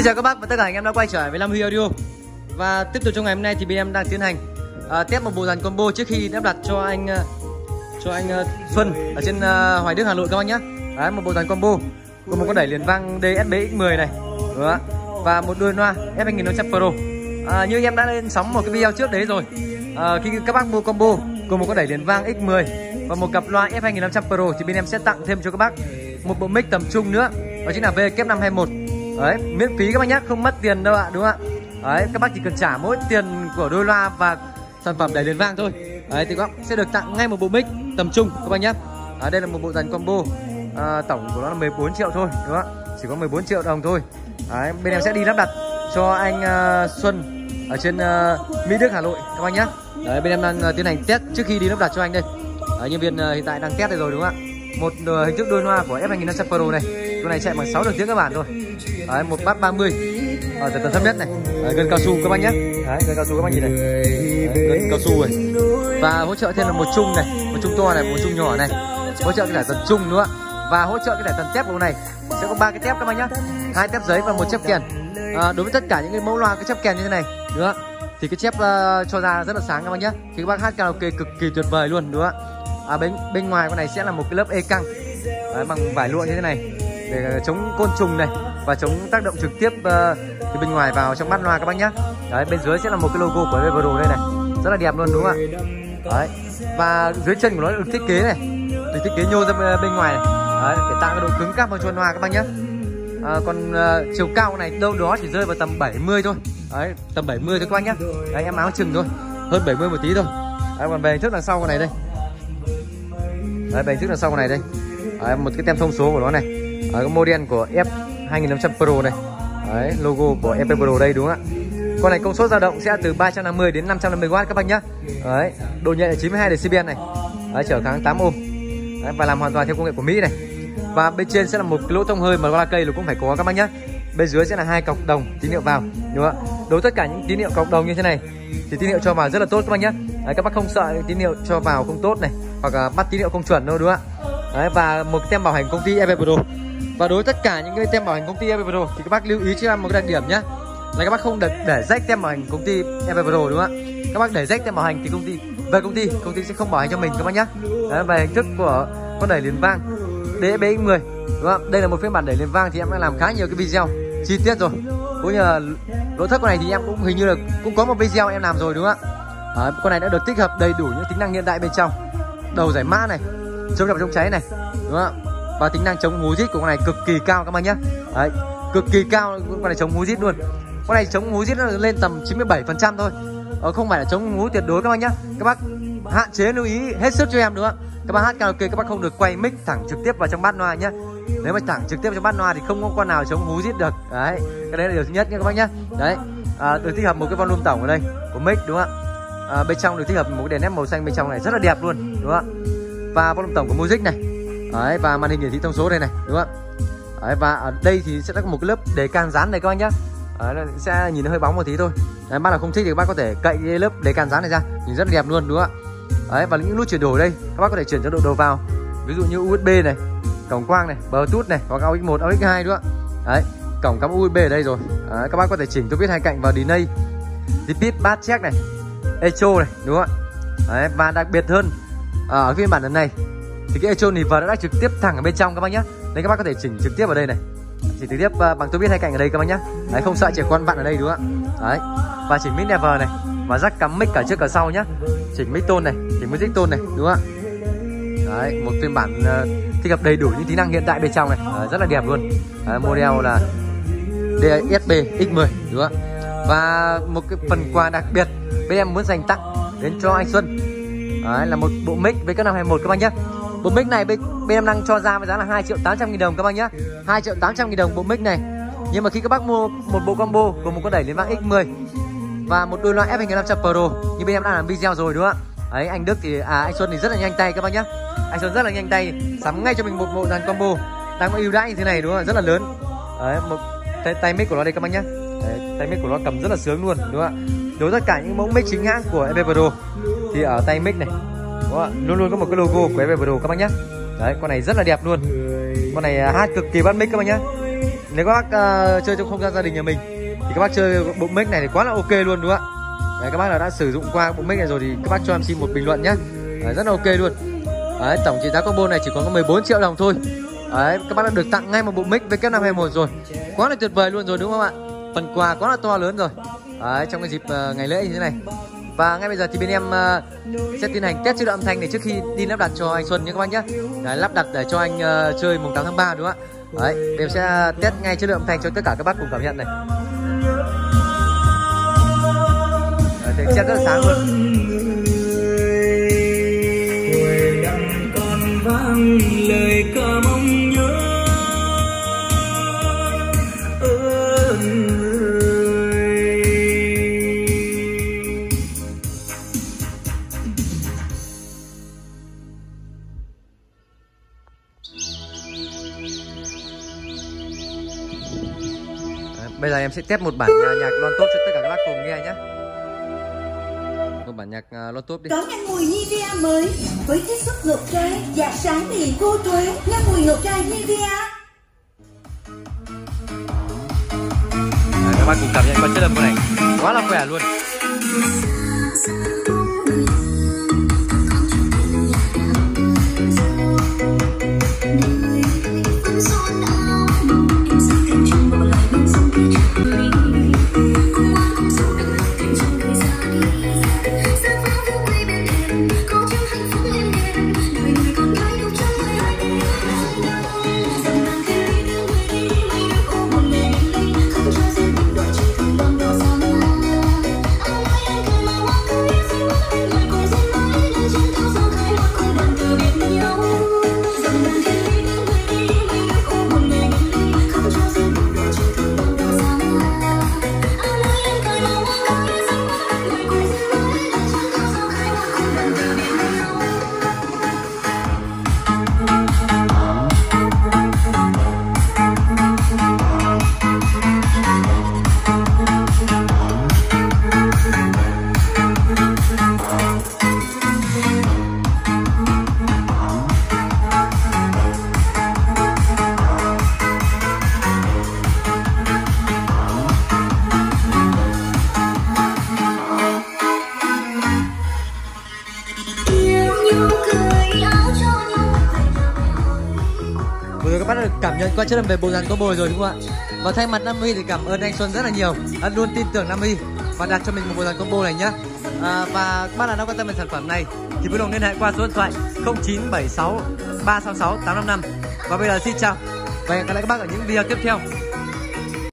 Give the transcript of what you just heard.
Xin chào các bác và tất cả anh em đã quay trở lại với Lam Huy Audio. Và tiếp tục trong ngày hôm nay thì bên em đang tiến hành uh, test một bộ dàn combo trước khi lắp đặt cho anh uh, cho anh uh, Xuân ở trên uh, Hoài Đức Hà Nội các bác nhé Đấy, một bộ dàn combo. Gồm một con đẩy liền vang DSBX10 này. Đó. và một đôi loa F1500 Pro. À, như em đã lên sóng một cái video trước đấy rồi à, khi các bác mua combo cùng một con đẩy liền vang X10 và một cặp loa F2500 Pro thì bên em sẽ tặng thêm cho các bác một bộ mic tầm trung nữa. Đó chính là VK521 đấy miễn phí các bác nhé không mất tiền đâu ạ đúng không ạ? Đấy các bác chỉ cần trả mỗi tiền của đôi loa và sản phẩm đẩy liền vang thôi. Đấy thì các bác sẽ được tặng ngay một bộ mic tầm trung các bác nhé à, đây là một bộ dàn combo. À, tổng của nó là 14 triệu thôi đúng không ạ? Chỉ có 14 triệu đồng thôi. Đấy, bên em sẽ đi lắp đặt cho anh uh, Xuân ở trên uh, Mỹ Đức Hà Nội các bác nhé đấy bên em đang uh, tiến hành test trước khi đi lắp đặt cho anh đây. Đấy, nhân viên uh, hiện tại đang test đây rồi đúng không ạ? Một uh, hình thức đôi loa của F2500 Pro này con này chạy bằng 6 đường tiếng các bạn thôi. Đấy, một bát 30 ở tần thấp nhất này. Đấy, gần cao su các bác nhé. Đấy gần cao su các bác nhìn này. Đấy, gần cao su này. Và hỗ trợ thêm là một chung này một chung to này một chung nhỏ này. Hỗ trợ cái giải tần chung nữa. Và hỗ trợ cái giải tần tép của này. Sẽ có ba cái tép các bác nhé. Hai tép giấy và một chép kèn. À, đối với tất cả những cái mẫu loa cái chép kèn như thế này nữa thì cái chép uh, cho ra rất là sáng các bác nhé. Thì các bác hát karaoke cực kỳ tuyệt vời luôn đúng không ạ? À, bên bên ngoài con này sẽ là một cái lớp e căng. Đấy, bằng vải lụa như thế này để ờ, chống côn trùng này và chống tác động trực tiếp uh, từ bên ngoài vào trong bát loa các bác nhé đấy bên dưới sẽ là một cái logo của Evero đây này. Rất là đẹp luôn đúng không ạ? Đấy và dưới chân của nó được thiết kế này. Được thiết kế nhô ra ờ, bên ngoài này. Đấy, để tạo cái độ cứng cáp cho loa các bác nhé à, còn uh, chiều cao này đâu đó chỉ rơi vào tầm 70 thôi. Đấy tầm 70 thôi các bác nhé đấy em áo chừng thôi. Hơn 70 một tí thôi. Đấy, còn về hình thức đằng sau con này đây. Đấy về hình thức đằng sau con này đây. Đấy, một cái tem thông số của nó này đấy, cái model của F 2500 Pro này. Đấy logo của FP Pro đây đúng không ạ? Con này công suất dao động sẽ từ 350 đến 550W các bác nhá. Đấy độ nhạy là 92 decibel này. Đấy, trở kháng 8 ohm. Đấy, và làm hoàn toàn theo công nghệ của Mỹ này. Và bên trên sẽ là một cái lỗ thông hơi mà ba cây là cũng phải có các bác nhá. Bên dưới sẽ là hai cọc đồng tín hiệu vào đúng không ạ? Đối với tất cả những tín hiệu cọc đồng như thế này thì tín hiệu cho vào rất là tốt các bác nhé đấy, các bác không sợ tín hiệu cho vào không tốt này hoặc là bắt tín hiệu không chuẩn đâu đúng không ạ? Đấy, và một cái tem bảo hành công ty FB Pro và đối với tất cả những cái tem bảo hành công ty FB Pro thì các bác lưu ý cho em một cái đặc điểm nhé là các bác không được để rách tem bảo hành công ty FB Pro đúng không ạ các bác để rách tem bảo hành thì công ty về công ty công ty sẽ không bảo hành cho mình các bác nhé đấy, về hình thức của con đẩy liền vang DBX10 đúng không? Đây là một phiên bản đẩy liền vang thì em đã làm khá nhiều cái video chi tiết rồi. Cũng như là nội thất con này thì em cũng hình như là cũng có một video em làm rồi đúng không ạ? À, con này đã được tích hợp đầy đủ những tính năng hiện đại bên trong. Đầu giải mã này, chống đập chống cháy này, đúng không ạ? Và tính năng chống hú rít của con này cực kỳ cao các bạn nhé. Đấy, cực kỳ cao con này chống hú rít luôn. Con này chống hú rít lên tầm 97% thôi. Ờ, không phải là chống hú tuyệt đối các bác nhé. Các bác hạn chế lưu ý hết sức cho em đúng không các bác hát karaoke các bác không được quay mic thẳng trực tiếp vào trong bát loa nhé nếu mà thẳng trực tiếp trong bát loa thì không có con nào chống hú rít được đấy cái đấy là điều thứ nhất nha các bác nhé đấy à, được tích hợp một cái volume tổng ở đây của mic đúng không ạ à, bên trong được tích hợp một cái đèn nét màu xanh bên trong này rất là đẹp luôn đúng không ạ và volume tổng của music này đấy và màn hình hiển thị thông số đây này đúng không ạ? Đấy, và ở đây thì sẽ có một cái lớp đề can dán này các bác nhé đấy, sẽ nhìn nó hơi bóng một tí thôi. Đấy, bác nào không thích thì các bác có thể cậy cái lớp đề can dán này ra nhìn rất là đẹp luôn đúng không ạ? Đấy, và những nút chuyển đổi đây các bác có thể chuyển cho độ đầu vào. Ví dụ như USB này cổng quang này Bluetooth này hoặc AUX 1 AUX 2 đúng không ạ? Đấy cổng cắm USB ở đây rồi. Đấy, các bác có thể chỉnh tôi viết hai cạnh vào delay repeat bass check này echo này đúng không ạ? Đấy, và đặc biệt hơn ở phiên bản lần này thì cái echo niver đã trực tiếp thẳng ở bên trong các bác nhé nên các bác có thể chỉnh trực tiếp ở đây này. Chỉ trực tiếp ờ, bằng tôi biết hai cạnh ở đây các bác nhé đấy không sợ trẻ con vặn ở đây đúng không ạ? Đấy. Và chỉnh mic never này. Và rắc cắm mic cả trước cả sau nhá. Chỉnh mic tone này chỉnh music tone này đúng không ạ? Đấy một phiên bản uh, thích hợp đầy đủ những tính năng hiện tại bên trong này. Uh, rất là đẹp luôn. Uh, model là DSB X10 đúng không ạ? Và một cái phần quà đặc biệt bên em muốn dành tặng đến cho anh Xuân. Đấy, là một bộ mic với các năm 21 các bác nhé bộ mic này bên, bên em đang cho ra với giá là 2 triệu 800 nghìn đồng các bác nhé 2 triệu 800 nghìn đồng bộ mic này. Nhưng mà khi các bác mua một bộ combo gồm một con đẩy lên vang X10 và một đôi loa F2500 Pro như bên em đã làm video rồi đúng không ạ? Ấy anh Đức thì à anh Xuân thì rất là nhanh tay các bác nhé anh Xuân rất là nhanh tay sắm ngay cho mình một bộ dàn combo. Đang có ưu đãi như thế này đúng không ạ? Rất là lớn. Đấy một tay, tay mic của nó đây các bác nhé đấy, tay mic của nó cầm rất là sướng luôn đúng không ạ? Đối với tất cả những mẫu mic chính hãng của EP Pro thì ở tay mic này đúng không ạ? Luôn luôn có một cái logo của FB Pro các bác nhé đấy con này rất là đẹp luôn. Con này à, hát cực kỳ bắt mic các bác nhé nếu các bác uh, chơi trong không gian gia đình nhà mình thì các bác chơi bộ mic này thì quá là ok luôn đúng không ạ? Đấy, các bác nào đã sử dụng qua bộ mic này rồi thì các bác cho em xin một bình luận nhé Đấy, rất là ok luôn. Đấy, tổng trị giá combo này chỉ còn có 14 triệu đồng thôi. Đấy, các bác đã được tặng ngay một bộ mic VK521 rồi. Quá là tuyệt vời luôn rồi đúng không ạ? Phần quà quá là to lớn rồi. Đấy, trong cái dịp uh, ngày lễ như thế này và ngay bây giờ thì bên em uh, sẽ tiến hành test chế độ âm thanh này trước khi đi lắp đặt cho anh Xuân nhé các bác nhé. Đấy, lắp đặt để cho anh uh, chơi mùng 8 tháng 3 đúng không ạ? Đấy, em sẽ test ngay chất lượng âm thanh cho tất cả các bác cùng cảm nhận này. Đấy, thì rất là sáng luôn. Lời ca bây giờ em sẽ test một bản nhạc lon tốt cho tất cả các bác cùng nghe nhé. Một bản nhạc uh, lon tốt đi. Có ngăn mùi Nivea mới. Với chiết xuất ngược trai và sáng mịn vô thuế. Ngăn mùi ngược trai Nivea các bác cùng cảm nhận qua chất âm của này. Quá là khỏe luôn cảm nhận qua chất âm về bộ dàn combo rồi đúng không ạ? Và thay mặt Nam Huy thì cảm ơn anh Xuân rất là nhiều. Anh luôn tin tưởng Nam Huy và đặt cho mình một bộ dàn combo này nhá. À, Và các bác nào đang quan tâm về sản phẩm này thì vui lòng liên hệ qua số điện thoại 0976 366 855 Và bây giờ xin chào và hẹn gặp lại các bác ở những video tiếp theo.